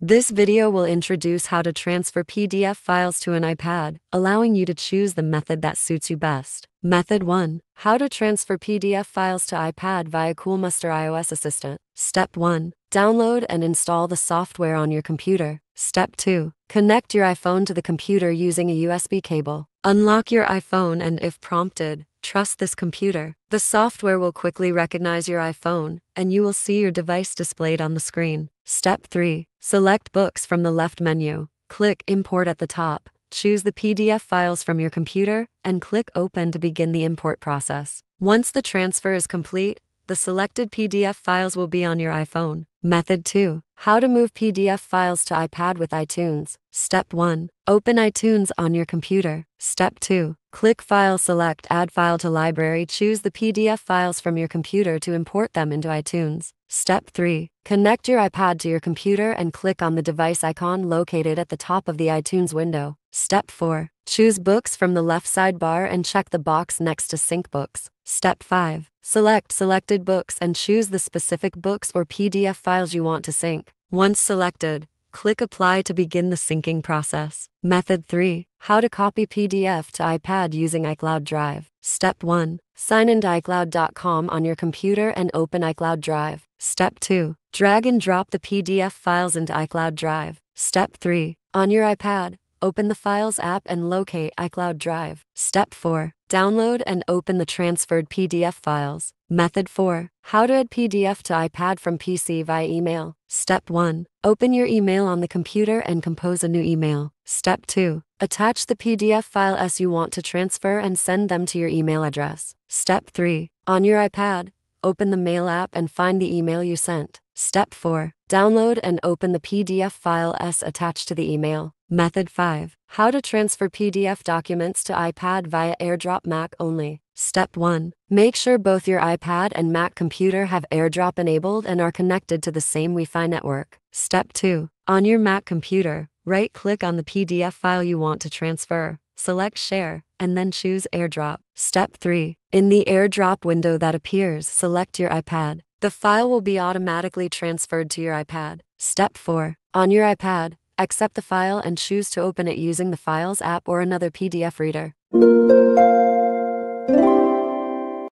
This video will introduce how to transfer PDF files to an iPad, allowing you to choose the method that suits you best. Method 1. How to transfer PDF files to iPad via Coolmuster iOS Assistant. Step 1. Download and install the software on your computer. Step 2. Connect your iPhone to the computer using a USB cable. Unlock your iPhone and if prompted, trust this computer. The software will quickly recognize your iPhone, and you will see your device displayed on the screen. Step 3. Select Books from the left menu. Click Import at the top. Choose the PDF files from your computer and click Open to begin the import process. Once the transfer is complete, the selected PDF files will be on your iPhone. Method 2. How to move PDF files to iPad with iTunes. Step 1. Open iTunes on your computer. Step 2. Click File Select Add File to Library Choose the PDF files from your computer to import them into iTunes. Step 3. Connect your iPad to your computer and click on the device icon located at the top of the iTunes window. Step 4. Choose Books from the left sidebar and check the box next to Sync Books. Step 5. Select selected books and choose the specific books or PDF files you want to sync. Once selected, click Apply to begin the syncing process. Method 3. How to copy PDF to iPad using iCloud Drive. Step 1. Sign into iCloud.com on your computer and open iCloud Drive. Step 2. Drag and drop the PDF files into iCloud Drive. Step 3. On your iPad, open the Files app and locate iCloud Drive. Step 4. Download and open the transferred PDF files. Method 4. How to add PDF to iPad from PC via email. Step 1. Open your email on the computer and compose a new email. Step 2. Attach the PDF file as you want to transfer and send them to your email address. Step 3. On your iPad, open the Mail app and find the email you sent. Step 4. Download and open the PDF file as attached to the email. Method 5. How to transfer PDF documents to iPad via AirDrop Mac only. Step 1. Make sure both your iPad and Mac computer have AirDrop enabled and are connected to the same Wi Fi network. Step 2. On your Mac computer, right click on the PDF file you want to transfer, select Share, and then choose AirDrop. Step 3. In the AirDrop window that appears, select your iPad. The file will be automatically transferred to your iPad. Step 4. On your iPad, accept the file and choose to open it using the Files app or another PDF reader. Thank you.